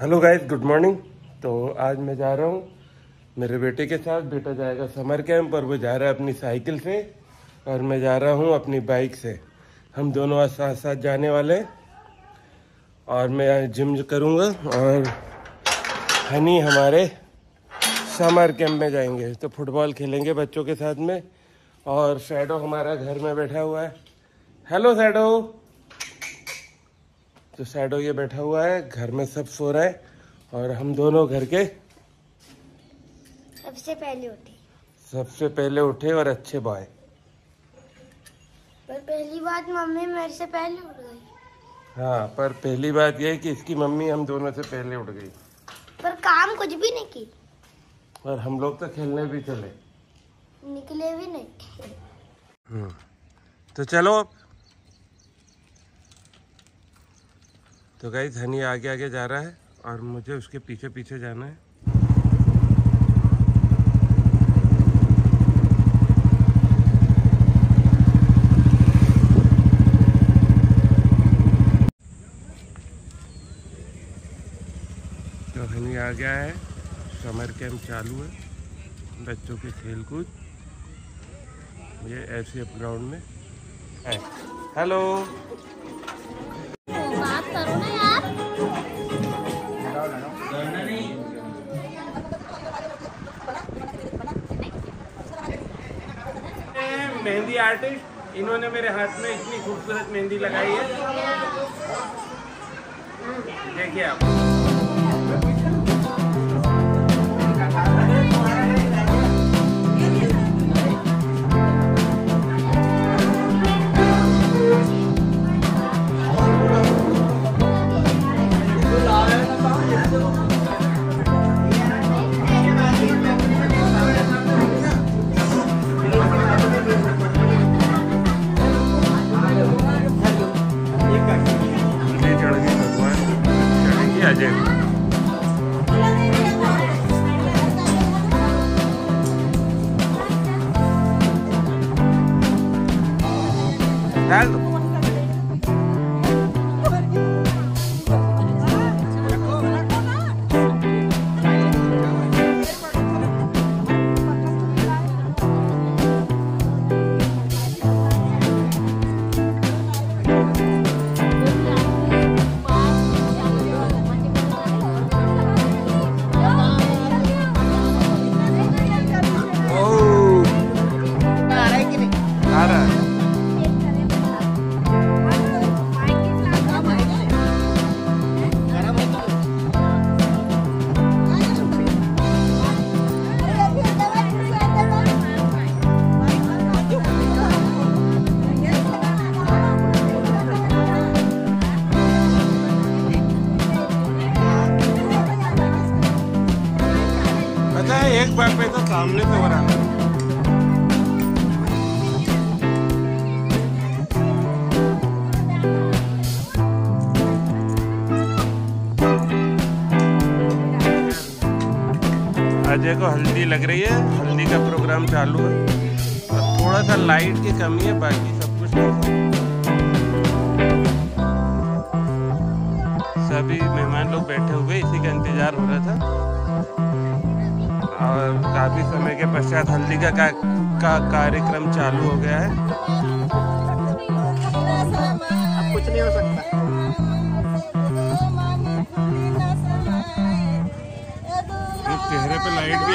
Hello guys good morning तो आज मैं जा रहा हूँ मेरे बेटे के साथ। बेटा जाएगा समर कैंप और वो जा रहा है अपनी साइकिल से और मैं जा रहा हूँ अपनी बाइक से। हम दोनों आज साथ साथ जाने वाले हैं और मैं जिम करूँगा और हनी हमारे समर कैंप में जाएँगे। तो फुटबॉल खेलेंगे बच्चों के साथ में और शैडो हमारा घर में बैठा हुआ है। हेलो शैडो तो सैडो ये बैठा हुआ है घर में सब सो रहा है और हम दोनों घर के सबसे पहले उठी। सबसे पहले उठे और अच्छे बॉय पर पहली बात मम्मी मेरे से पहले उठ गई। हाँ पर पहली बात यह है कि इसकी मम्मी हम दोनों से पहले उठ गई। पर काम कुछ भी नहीं की। और हम लोग तो खेलने भी चले। निकले भी नहीं। हम्म। तो चलो तो गाइज़ हनी आगे आगे जा रहा है और मुझे उसके पीछे पीछे जाना है। तो हनी आ गया है। समर कैंप चालू है। बच्चों के खेल कूद। ये ऐसे ग्राउंड में है। हेलो बात करो ना। मेहंदी आर्टिस्ट इन्होंने मेरे हाथ में इतनी खूबसूरत मेहंदी लगाई है। देखिए आप। Legend. सामने से अजय को हल्दी लग रही है। हल्दी का प्रोग्राम चालू है। और थोड़ा सा लाइट की कमी है, बाकी सब कुछ सभी मेहमान लोग बैठे हुए, इसी का इंतज़ार हो रहा था। और काफ़ी समय के पश्चात हल्दी का, का, का कार्यक्रम चालू हो गया है। अब कुछ नहीं हो सकता। चेहरे पे लाइट भी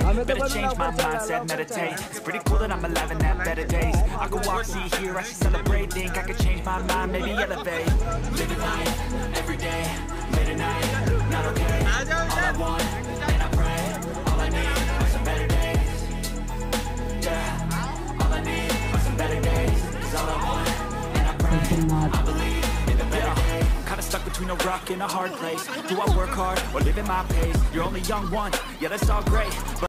Better change my mindset, meditate. It's pretty cool that I'm alive and have better days. I could walk, see, hear, I should celebrate. Think I could change my mind, maybe elevate. Living life every day, late at night, not okay. All I want, and I pray, all I need are some better days. Yeah, all I need are some better days. Is all I want, and I pray, I believe in the better days. Kinda stuck between a rock and a hard place. Do I work hard or live at my pace? You're only young once, yeah, that's all great. But